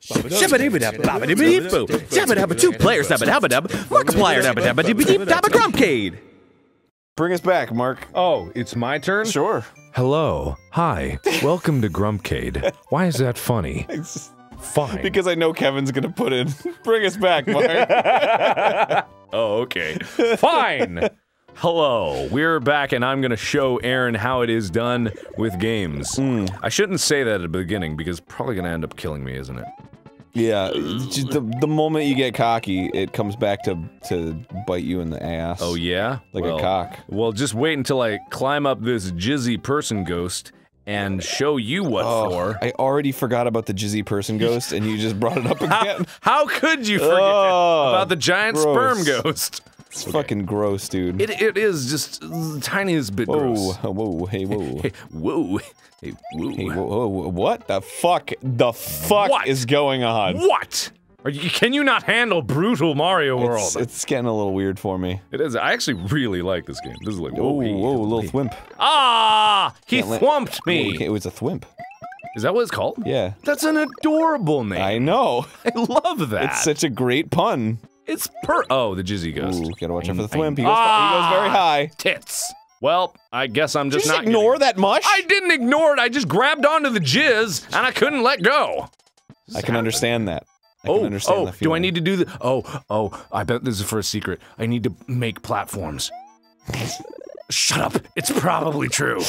Shabba-dibba-dab, babba-dibba-dib-boo. Shabba-dabba, two players, dabba-dabba-dab, Markiplier, dabba-dabba-dibba-dib, dabba-grumpcade. Bring us back, Mark. Oh, it's my turn? Sure. Hello. Hi. Welcome to Grumpcade. Why is that funny? Fine. Because I know Kevin's gonna put in. Bring us back, Mark. oh, okay. Fine. Hello. We're back and I'm going to show Arin how it is done with games. Hmm. I shouldn't say that at the beginning because it's probably going to end up killing me, isn't it? yeah, the the moment you get cocky, it comes back to to bite you in the ass. Oh yeah? Like a cock. Well, just wait until I climb up this jizzy person ghost and show you what Oh, for. I already forgot about the jizzy person ghost, and you just brought it up How, again. how could you forget Oh, about the giant gross. sperm ghost? It's fucking gross, dude. It, it is just the tiniest bit whoa, gross. whoa, hey, whoa. Hey, whoa. Hey, whoa. Hey, whoa, whoa, what the fuck? The fuck What? is going on? What? Are you, can you not handle brutal Mario World? It's, it's getting a little weird for me. It is. I actually really like this game. This is like, Whoa, whoa, hey, whoa, little hey. thwimp. Ah! He Can't thwumped me. it was a thwimp. Is that what it's called? Yeah. That's an adorable name. I know. I love that. It's such a great pun. It's per. Oh, the Jizzy Ghost. Ooh, gotta watch out for the thwimp. He goes, he goes very ah, high. Tits. Well, I guess I'm just just not ignore that mush? I didn't ignore it. I just grabbed onto the jizz and I couldn't let go. I can understand that. I oh, can understand oh, do I need to do the? Oh, oh, I bet this is for a secret. I need to make platforms. Shut up. It's probably true.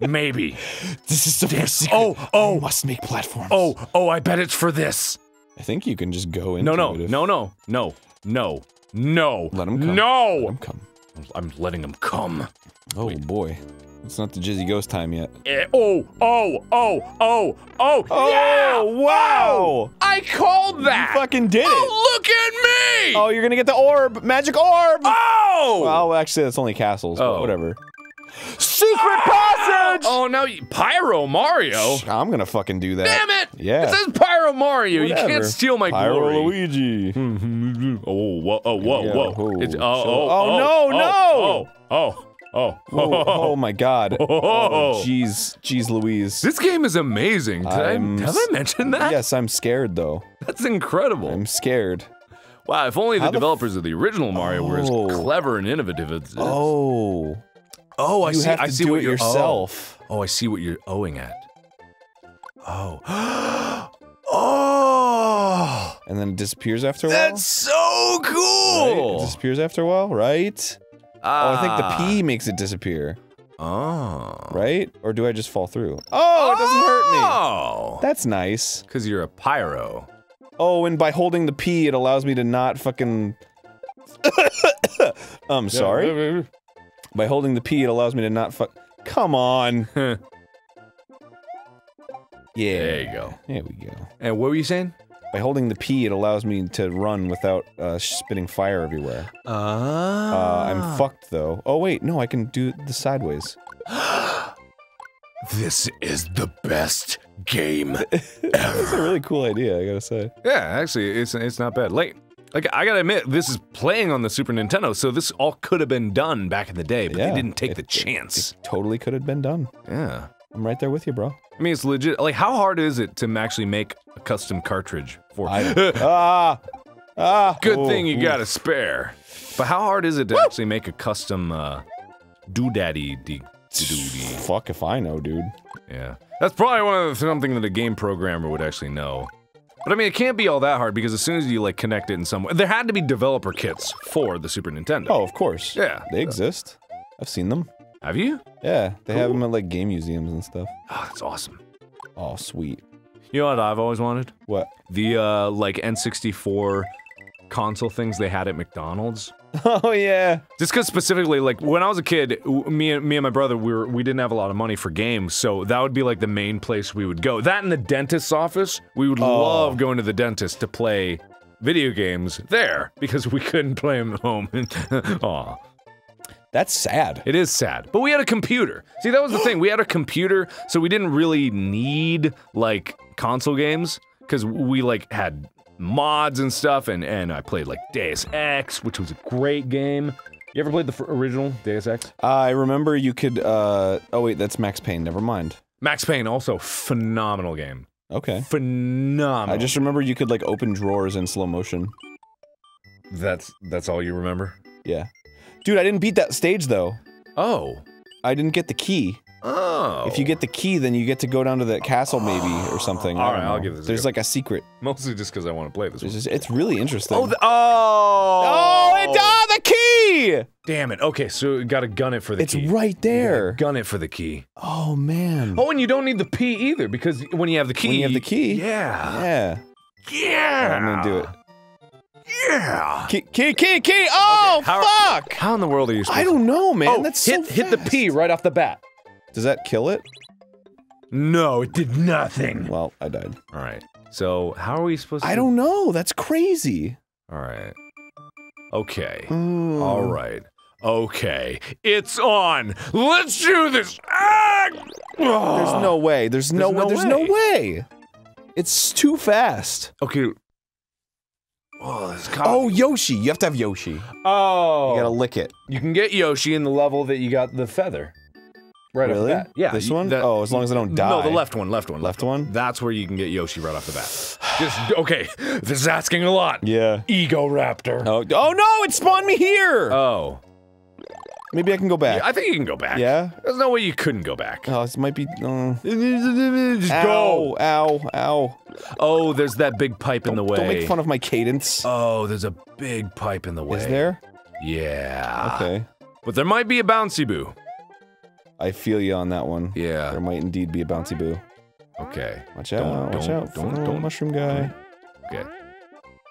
Maybe. This is the first secret. Oh, oh, You must make platforms. oh, oh, I bet it's for this. I think you can just go into No, no, no, no, no, no, no. him come. No. Let 'em come. I'm letting him come. Oh boy, it's not the Jizzy Ghost time yet. Eh, oh, oh, oh, oh, oh, yeah! wow! I called that! You fucking did it! Oh, look at me! Oh, you're gonna get the orb, magic orb. Oh! Well, actually, that's only castles. But Oh. whatever. Secret passage. Oh, now you, Pyro Mario? I'm gonna fucking do that. Damn it! Yeah. It says Pyro Mario. You can't steal my Pyro glory. Luigi. Oh, whoa, oh, whoa, Yeah, whoa. oh, It's, uh, oh, chill. oh, Oh, oh, no, oh, no! Oh, oh, oh, Whoa, oh my god. Oh. Oh, jeez, jeez Louise. This game is amazing. Did I, I'm have I mentioned that? Yes, I'm scared though. That's incredible. I'm scared. Wow, if only the How the developers of the original Mario were as Oh. clever and innovative as this. Oh, Oh, I you see. have I see do what it you're oh. yourself. Oh. oh, I see what you're owing at. Oh. oh. And then it disappears after a while. That's so Right? It cool. disappears after a while, right? Oh, I think the ah. P makes it disappear, Oh. right? Or do I just fall through? Oh, it doesn't hurt me. Oh. That's nice. Because you're a pyro. Oh, and by holding the P, it allows me to not fucking. I'm sorry. By holding the P, it allows me to not fuck. Come on. Yeah. There you go. There we go. And what were you saying? By holding the P, it allows me to run without uh, spitting fire everywhere. Ah. Uh, I'm fucked though. Oh wait, no, I can do the sideways. This is the best game. ever. That's a really cool idea, I gotta say. Yeah, actually, it's it's not bad. Like, like I gotta admit, this is playing on the Super Nintendo, so this all could have been done back in the day, but Yeah, they didn't take it- the chance. It totally could have been done. yeah. I'm right there with you, bro. I mean, it's legit. Like, how hard is it to actually make a custom cartridge for? Ah ah. Good oh, thing you oof. got a spare. But how hard is it to actually make a custom uh, doodaddy doodie? Fuck if I know, dude. Yeah, that's probably one of the something that a game programmer would actually know. But I mean, it can't be all that hard because as soon as you like connect it in some way, there had to be developer kits for the Super Nintendo. Oh, of course. Yeah. They exist. I've seen them. Have you? Yeah, they have them at like game museums and stuff. Oh, that's awesome. Oh, sweet. You know what I've always wanted? What? The uh, like N64 console things they had at McDonald's. Oh yeah. Just because specifically, like when I was a kid, me and me and my brother, we were we didn't have a lot of money for games, so that would be like the main place we would go. That in the dentist's office, we would Oh. love going to the dentist to play video games there because we couldn't play them at home. Aw, That's sad. it is sad, but we had a computer. See, that was the thing. We had a computer, so we didn't really need like console games because we like had mods and stuff, and and I played like Deus Ex, which was a great game. You ever played the f- original Deus Ex? I remember you could. uh Oh wait, that's Max Payne. Never mind. Max Payne, also phenomenal game. Okay. Phenomenal. I just remember you could like open drawers in slow motion. that's that's all you remember. Yeah. Dude, I didn't beat that stage though. Oh. I didn't get the key. Oh. If you get the key, then you get to go down to that castle maybe or something. I All I'll give this a There's go. like a secret. mostly just because I want to play this. It's, One. just, it's really interesting. Oh, the, oh, oh, it ah, the key! Damn it. Okay, so you got to gun it for the It's key. It's right there. Gun it for the key. Oh man. Oh, and you don't need the P either because when you have the key, When you have the key. yeah, Yeah. yeah, I'm gonna do it. Yeah. Key, key, key, key! Oh, Okay, how- fuck! How in the world are you? Supposed I don't know, man. Oh, That's hit so hit the. P right off the bat. Does that kill it? No, it did nothing. Well, I died. All right. So how are we supposed to? I don't know. That's crazy. All right. Okay. Mm. All right. Okay. It's on. Let's do this. Ah! There's no way. There's, no, There's way. no There's no way. way. It's too fast. Okay. Oh, this Oh, Yoshi. You have to have Yoshi. oh. You gotta lick it. You can get Yoshi in the level that you got the feather. Right off the Really? bat. Yeah. This you- one? that- Oh, as long as I don't die. No, the left one, left one. Left one? That's where you can get Yoshi right off the bat. Just okay. This is asking a lot. Yeah. Egoraptor. Oh, oh no! It spawned me here. Oh. Maybe I can go back. I think you can go back. Yeah? There's no way you couldn't go back. Oh, this might be. Uh, Just ow! go. Ow! Ow! Oh, there's that big pipe in the way. Don't make fun of my cadence. Oh, there's a big pipe in the way. Is there? Yeah. Okay. But there might be a bouncy boo. I feel you on that one. Yeah. There might indeed be a bouncy boo. Okay. Watch out! Don't- watch don't- out! don't- don't- mushroom guy. Okay.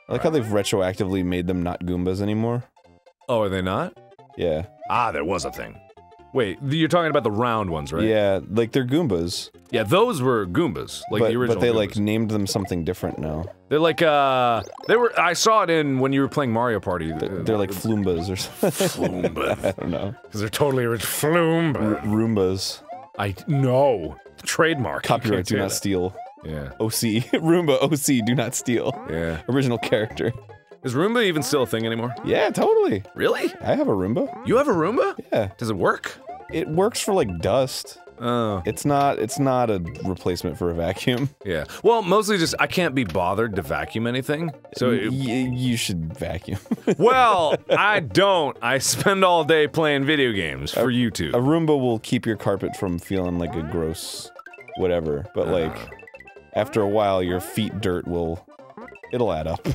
I like how they've retroactively made them not Goombas anymore. Oh, are they not? Yeah. Ah, there was a thing. Wait, you're talking about the round ones, right? Yeah, like they're Goombas, Yeah, those were Goombas, like but, the original. but they like named them something different now. They're like uh, they were. I saw it in when you were playing Mario Party. They're, they're like Floombas or something. Floomba. I don't know. because they're totally rich. R- Roombas. I no trademark. Copyright do not that. steal. Yeah, OC. Roomba OC do not steal. yeah. Original character. Is Roomba even still a thing anymore? Yeah, totally. Really? I have a Roomba. You have a Roomba? Yeah. Does it work? It works for like dust. Oh, It's not it's not a replacement for a vacuum. yeah. Well, mostly just I can't be bothered to vacuum anything. So, Y- it, you should vacuum. well, I don't. I spend all day playing video games for YouTube. a Roomba will keep your carpet from feeling like a gross whatever, but like ah. after a while your feet dirt will it'll add up.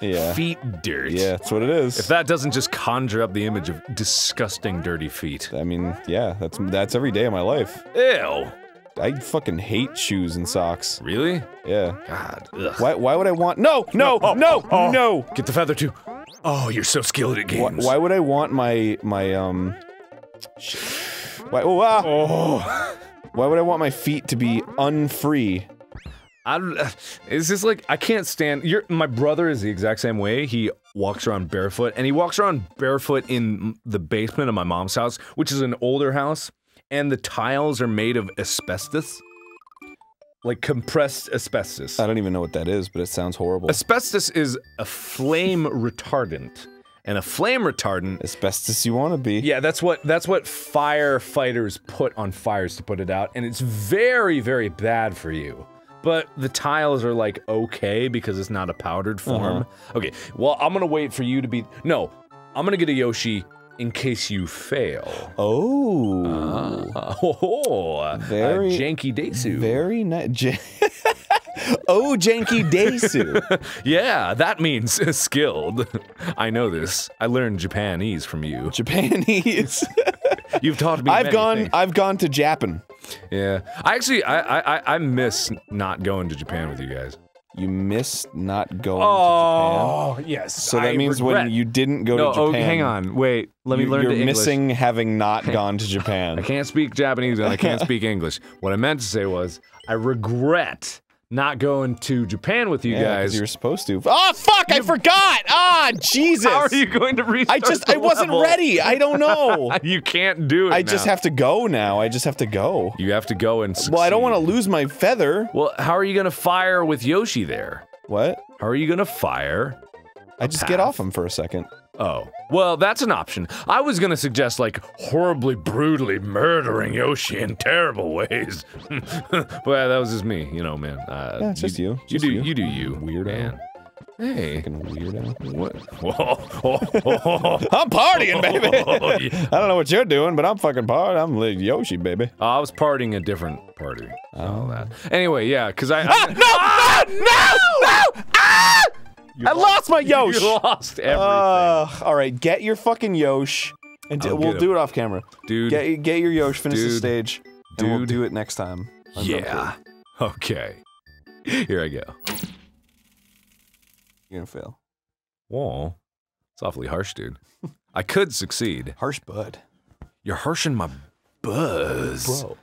Yeah. Feet dirt. Yeah, that's what it is. If that doesn't just conjure up the image of disgusting, dirty feet. I mean, yeah, that's that's every day of my life. Ew. I fucking hate shoes and socks. Really? Yeah. God. Ugh. Why why would I want No, no, Oh, no, oh. no. Get the feather too. Oh, you're so skilled at games. why would I want my my um. Why oh, ah. Oh. why would I want my feet to be unfree? I don't, it's just like I can't stand. Your my brother is the exact same way. He walks around barefoot, and he walks around barefoot in the basement of my mom's house, which is an older house, and the tiles are made of asbestos, like compressed asbestos. I don't even know what that is, but it sounds horrible. Asbestos is a flame retardant, and a flame retardant. As best as you want to be. Yeah, that's what that's what firefighters put on fires to put it out, and it's very very bad for you. But the tiles are like okay because it's not a powdered form. Okay, well I'm gonna wait for you to be no, I'm gonna get a Yoshi in case you fail. Oh. Uh, oh, Very- uh, janky Desu. Very nice. Oh, janky Desu. yeah, that means skilled. I know this. I learned Japanese from you. Japanese. You've taught me. I've gone. things. I've gone to Japan. Yeah, I actually I, I I- I miss not going to Japan with you guys. You missed not going Oh yes. to Japan. So that means when you didn't go no, to Japan. oh, hang on, wait. Let me you- learn You're the English. missing having not gone to Japan. I can't speak Japanese and I can't speak English. What I meant to say was I regret not going to Japan with you Yeah, guys. you were supposed to. Oh fuck! I forgot. Ah, Jesus. How are you going to reach? I just. I wasn't ready. I don't know. you can't do it. I just have to go now. I just have to go. You have to go and. Well, I don't want to lose my feather. Well, how are you gonna fire with Yoshi there? What? How are you gonna fire? I just get off him for a second. Oh, well, that's an option. I was gonna suggest like horribly, brutally murdering Yoshi in terrible ways. well, that was just me, you know, man. Uh, Yeah, it's just you. You Just do, you. you do you, Weirdo. man. Hey, Fucking weirdo. what? Whoa. I'm partying, baby. Oh. I don't know what you're doing, but I'm fucking partying. I'm like Yoshi, baby. Oh, I was partying a different party. Oh. All that. Anyway, yeah, because I, Ah, no, no, no, no! Ah! I lost my Yosh. you lost everything, Uh, all right, get your fucking Yosh, and d- I'll we'll do it off camera. dude. Get get your Yosh, finish the stage, and we'll do it next time. on Drum yeah. Okay. Here I go. you're gonna fail. Whoa. It's awfully harsh, dude. I could succeed. Harsh bud, You're harshing my buzz. bro.